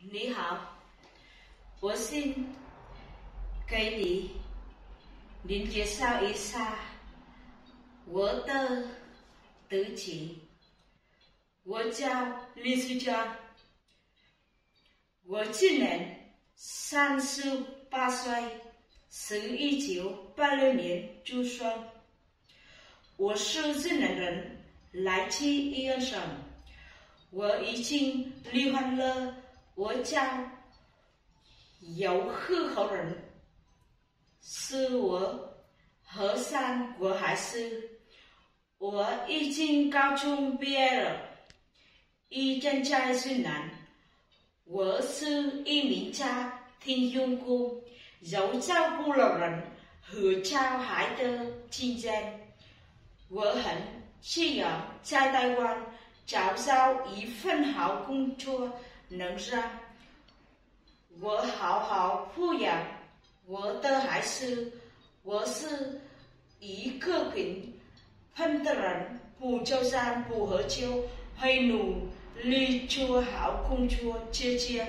你好，我先给你您介绍一下我的德籍。我叫李思佳，我今年三十八岁，是一九八六年出生。我是日南人，来自宜安省。我已经离婚了，我叫尤贺豪人，是我和三个孩子。我已经高中毕业了，已经在云南。我是一名家庭佣工，有照顾老人和小孩的经验。我很需要在台湾找到一份好工作，能让我好好抚养我的孩子。我是一个平凡的人，不抽烟，不喝酒，会努力做好工作，姐姐。